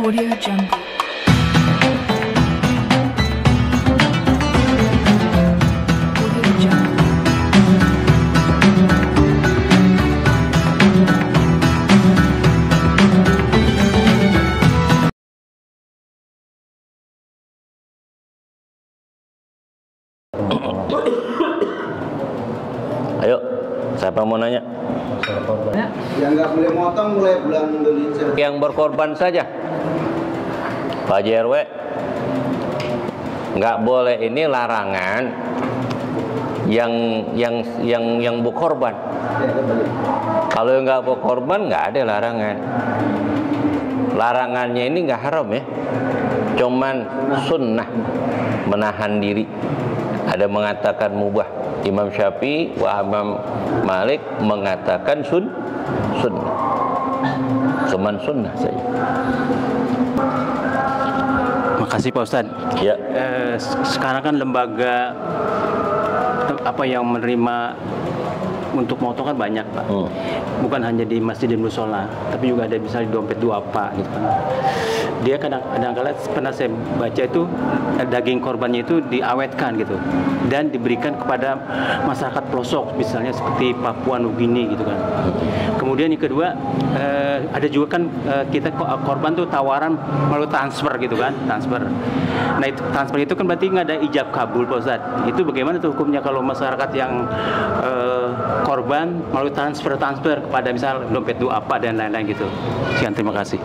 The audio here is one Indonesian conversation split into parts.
Audio Jungle. Ayo, siapa mau nanya? Yang nggak boleh motong mulai bulan Indonesia. Yang berkorban saja. Pak JRW, nggak boleh ini larangan yang yang yang yang berkorban. Kalau yang nggak berkorban nggak ada larangan. Larangannya ini nggak haram ya, cuman sunnah menahan diri. Ada mengatakan mubah. Imam Syafi'i Imam Malik mengatakan sun sunnah. Cuman sunnah saja. Makasih Pak Ustadz. Ya. Eh, sekarang kan lembaga apa yang menerima untuk moto kan banyak Pak. Hmm. Bukan hanya di masjid dan musola, tapi juga ada misalnya di dompet duapa gitu kan. Dia kadang kadang kala pernah saya baca itu eh, daging korbannya itu diawetkan gitu dan diberikan kepada masyarakat pelosok misalnya seperti Papua Nugini gitu kan. Kemudian yang kedua eh, ada juga kan eh, kita ko- korban tuh tawaran melalui transfer gitu kan, transfer. Nah itu transfer itu kan berarti nggak ada ijab kabul Pak Ustadz. Itu bagaimana tuh hukumnya kalau masyarakat yang eh, korban melalui transfer transfer kepada misal dompet dua apa dan lain-lain gitu. Sekian terima kasih.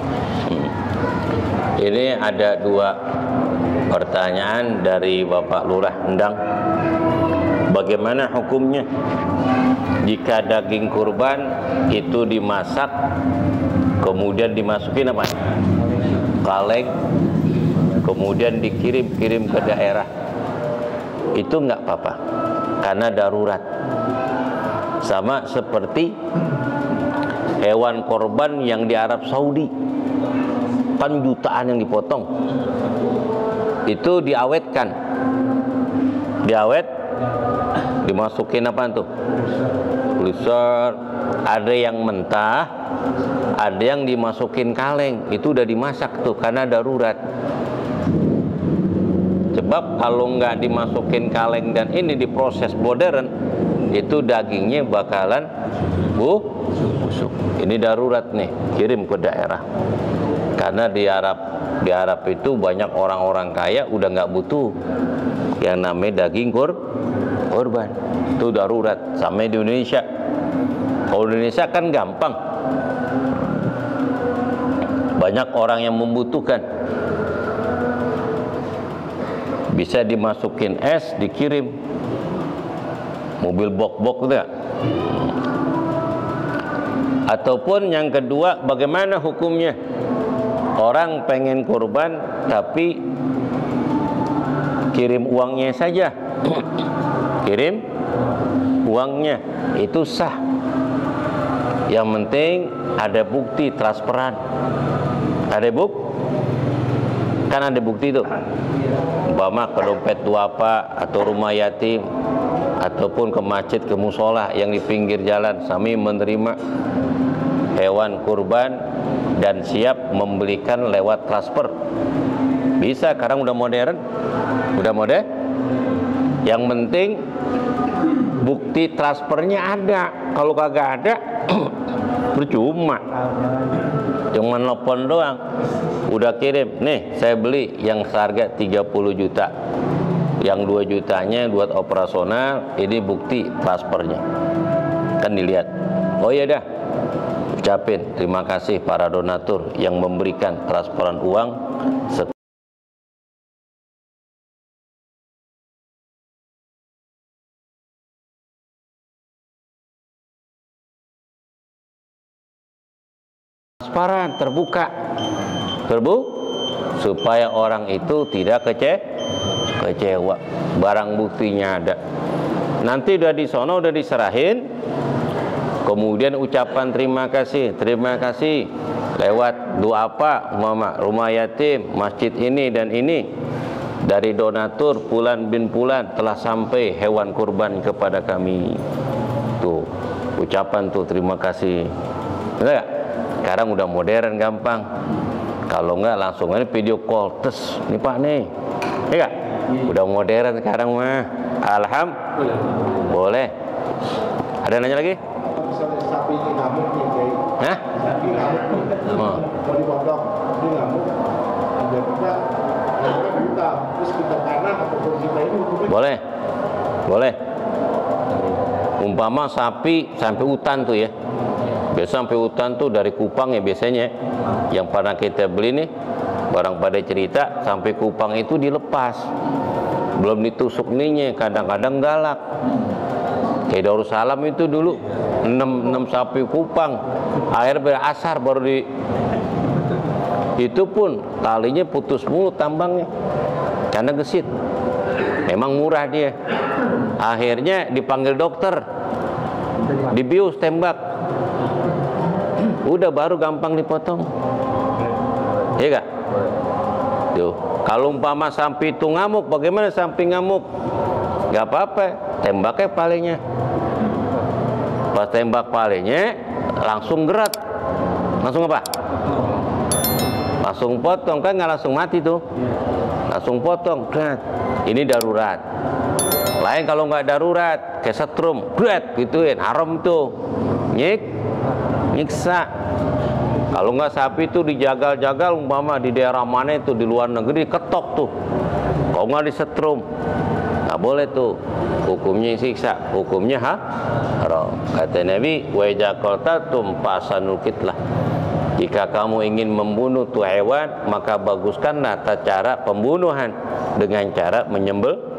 Ini ada dua pertanyaan dari Bapak Lurah Endang. Bagaimana hukumnya jika daging kurban itu dimasak kemudian dimasukin apa? Kaleng kemudian dikirim-kirim ke daerah. Itu enggak apa-apa karena darurat. Sama seperti hewan korban yang di Arab Saudi kan jutaan yang dipotong. Itu diawetkan. Diawet. Dimasukin apa tuh glycer ada yang mentah. Ada yang dimasukin kaleng. Itu udah dimasak tuh karena darurat. Sebab kalau nggak dimasukin kaleng dan ini diproses modern itu dagingnya bakalan bu busuk. Ini darurat nih kirim ke daerah karena di Arab di Arab itu banyak orang-orang kaya udah nggak butuh. Yang namanya daging kur korban itu darurat sama di Indonesia. Kalau Indonesia kan gampang. Banyak orang yang membutuhkan. Bisa dimasukin es dikirim. Mobil bok-bok itu ataupun yang kedua bagaimana hukumnya orang pengen kurban tapi kirim uangnya saja. Kirim uangnya itu sah. Yang penting ada bukti transferan. Ada buk kan ada bukti itu umpama ke dompet duapa atau rumah yatim ataupun ke masjid ke musola yang di pinggir jalan kami menerima hewan kurban dan siap membelikan lewat transfer. Bisa sekarang udah modern. Udah modern? Yang penting bukti transfernya ada. Kalau kagak ada percuma. Cuma nelpon doang. Udah kirim. Nih saya beli yang seharga 30 juta. Yang 2 jutanya buat operasional ini bukti transfernya. Kan dilihat. Oh iya dah ucapin terima kasih para donatur yang memberikan transferan uang transparan terbuka. Terbu? Supaya orang itu tidak kece kecewa. Barang buktinya ada. Nanti udah di sono udah diserahin kemudian ucapan terima kasih terima kasih lewat doa apa mama rumah yatim masjid ini dan ini dari donatur Pulan bin Pulan telah sampai hewan kurban kepada kami tuh ucapan tuh terima kasih Benar nggak? sekarang udah modern gampang Kalau enggak langsung aja video call. Tes, nih Pak nih. Iya nggak? Udah modern sekarang mah. Alham. Boleh. Ada nanya lagi? Sapi ini ngamuk nih, Kiai. Hah? Sapi ngamuk nih. Oh. Mau dipotong, dia ngamuk. Tiba-tiba nyampe buta. Terus kita tanah ataupun kita ini hukumnya Boleh. Boleh. Umpama sapi sampai hutan tuh ya. Biasa sampai hutan tuh dari Kupang ya biasanya. Yang pernah kita beli nih, barang pada cerita sampai Kupang itu dilepas. Belum ditusuk ninya, kadang-kadang galak. Kayak Darussalam itu dulu 6, 6 sapi Kupang. Air berasar baru di itu pun talinya putus mulu tambangnya. Karena gesit. Memang murah dia. Akhirnya dipanggil dokter. Dibius tembak. Udah baru gampang dipotong. Iya gak? Tuh. kalau umpama sapi itu ngamuk bagaimana sapi ngamuk? Gak apa-apa tembaknya palingnya. Pas tembak palingnya langsung gerak. Langsung apa? langsung potong kan nggak langsung mati tuh. Langsung potong Grat. ini darurat. Lain kalau nggak darurat kesetrum Grat, gituin. Haram tuh. Nyik nyiksa. Kalau nggak sapi itu dijagal-jagal umpama di daerah mana itu di luar negeri ketok tuh. Kalau nggak disetrum nggak boleh tuh. Hukumnya siksa. Hukumnya ha haram. Kata Nabi wa jakarta tumpasanukit lah jika kamu ingin membunuh tuh hewan, maka baguskanlah cara pembunuhan dengan cara menyembel